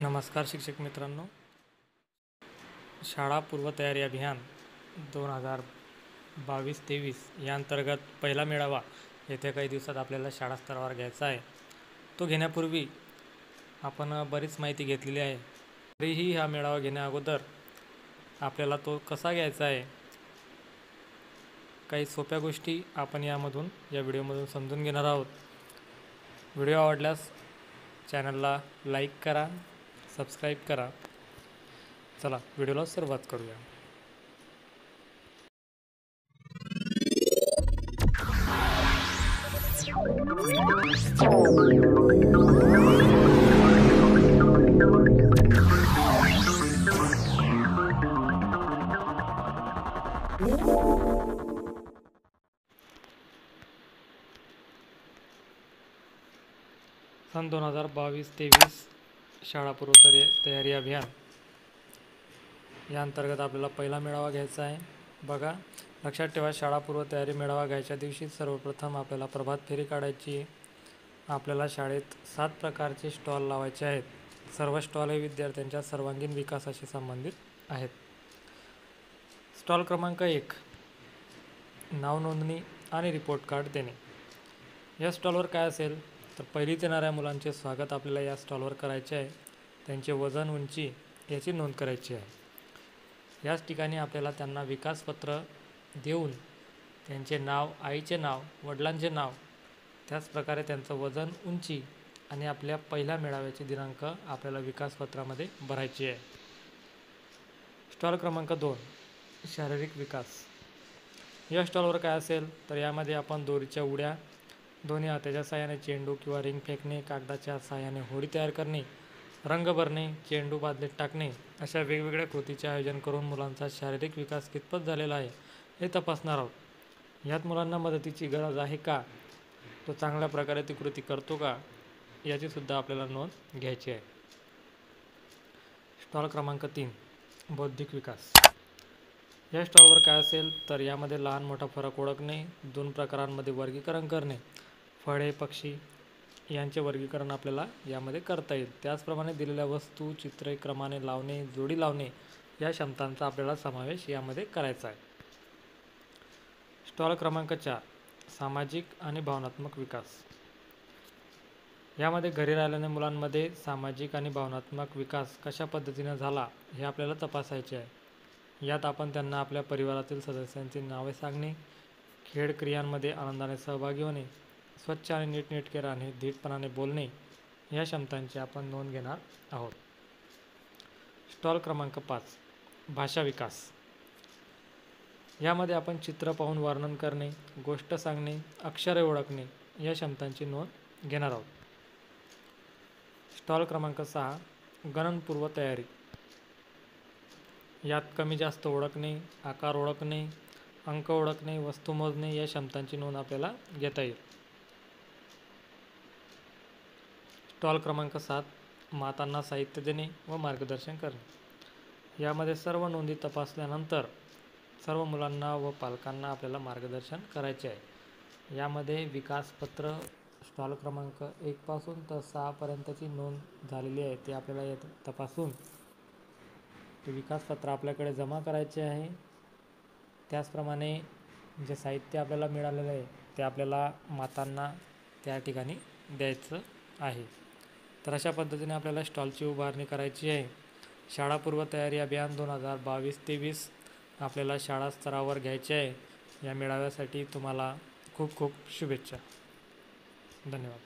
नमस्कार शिक्षक मित्रांनो. शाळा पूर्वतयारी अभियान दोन हजार बावीस तेवीस या अंतर्गत पहिला मेळावा येत्या काही दिवसात आपल्याला शाळा स्तरावर घ्यायचा आहे. तो घेण्यापूर्वी आपण बरीच माहिती घेतलेली आहे. तरीही हा मेळावा घेण्याअगोदर आपल्याला तो कसा घ्यायचा आहे? काही सोप्या गोष्टी आपण यामधून या व्हिडिओमधून समजून घेणार आहोत. व्हिडिओ आवडल्यास चॅनलला लाईक करा सबस्क्राईब करा. चला व्हिडिओला सुरुवात करूया. सन दोन हजार बावीस तेवीस शाळापूर्व तरी तयारी अभियान. या अंतर्गत आपल्याला पहिला मेळावा घ्यायचा आहे. बघा लक्षात ठेवा शाळापूर्व तयारी मेळावा घ्यायच्या दिवशी सर्वप्रथम आपल्याला प्रभात फेरी काढायची आपल्याला शाळेत सात प्रकारचे स्टॉल लावायचे आहेत. सर्व स्टॉल हे विद्यार्थ्यांच्या सर्वांगीण विकासाशी संबंधित आहेत. स्टॉल क्रमांक एक नाव नोंदणी आणि रिपोर्ट कार्ड देणे. या स्टॉलवर काय असेल? तर पहिलीच येणाऱ्या मुलांचे स्वागत आपल्याला या स्टॉलवर करायचे आहे. त्यांचे वजन उंची याची नोंद करायची आहे. याच ठिकाणी आपल्याला त्यांना विकासपत्र देऊन त्यांचे नाव आईचे नाव वडिलांचे नाव त्याचप्रकारे त्यांचं वजन उंची आणि आपल्या पहिल्या मेळाव्याचे दिनांक आपल्याला विकासपत्रामध्ये भरायची आहे. स्टॉल क्रमांक दोन शारीरिक विकास. या स्टॉलवर काय असेल तर यामध्ये आपण दोरीच्या उड्या दोन्ही हाताच्या साहाय्याने चेंडू किंवा रिंग फेकणे कागदाच्या साहाय्याने होडी तयार करणे रंग भरणे चेंडू बादलीत टाकणे अशा वेगवेगळ्या कृतीचे आयोजन करून मुलांचा शारीरिक विकास कितपत झालेला आहे हे तपासणार आहोत. यात मुलांना मदतीची गरज आहे का? तो चांगल्या प्रकारे ती कृती करतो का? याचीसुद्धा आपल्याला नोंद घ्यायची आहे. स्टॉल क्रमांक तीन बौद्धिक विकास. या स्टॉलवर काय असेल तर यामध्ये लहान मोठा फरक ओळखणे दोन प्रकारांमध्ये वर्गीकरण करणे फळे पक्षी यांचे वर्गीकरण आपल्याला यामध्ये करता येईल. त्याचप्रमाणे दिलेल्या वस्तू चित्रे क्रमाने लावणे जोडी लावणे या क्षमतांचा आपल्याला समावेश यामध्ये करायचा आहे. स्टॉल क्रमांक चार सामाजिक आणि भावनात्मक विकास. यामध्ये घरी राहिल्याने मुलांमध्ये सामाजिक आणि भावनात्मक विकास कशा पद्धतीने झाला हे आपल्याला तपासायचे आहे. यात आपण त्यांना आपल्या परिवारातील सदस्यांची नावे सांगणे खेळ क्रियांमध्ये आनंदाने सहभागी होणे स्वच्छ आणि नीटनेटके राहणे धीटपणाने बोलणे या क्षमतांची आपण नोंद घेणार आहोत. स्टॉल क्रमांक पाच भाषा विकास. यामध्ये आपण चित्र पाहून वर्णन करणे गोष्ट सांगणे अक्षरे ओळखणे या क्षमतांची नोंद घेणार आहोत. स्टॉल क्रमांक सहा गणनपूर्व तयारी. यात कमी जास्त ओळखणे आकार ओळखणे अंक ओळखणे वस्तू मोजणे या क्षमतांची नोंद आपल्याला घेता येईल. स्टॉल क्रमांक सात मातांना साहित्य देणे व मार्गदर्शन करणे. यामध्ये सर्व नोंदी तपासल्यानंतर सर्व मुलांना व पालकांना आपल्याला मार्गदर्शन करायचे आहे. यामध्ये विकासपत्र स्टॉल क्रमांक एकपासून तर सहापर्यंतची नोंद झालेली आहे ते आपल्याला येत तपासून ते विकासपत्र आपल्याकडे जमा करायचे आहे. त्याचप्रमाणे जे साहित्य आपल्याला मिळालेलं आहे ते आपल्याला मातांना त्या ठिकाणी द्यायचं आहे. तर अशा पद्धतीने आपल्याला स्टॉलची उभारणी करायची आहे. शाळापूर्व तयारी अभियान दोन हजार बावीस तेवीस आपल्याला शाळा स्तरावर घ्यायचे आहे. या मेळाव्यासाठी तुम्हाला खूप खूप शुभेच्छा. धन्यवाद.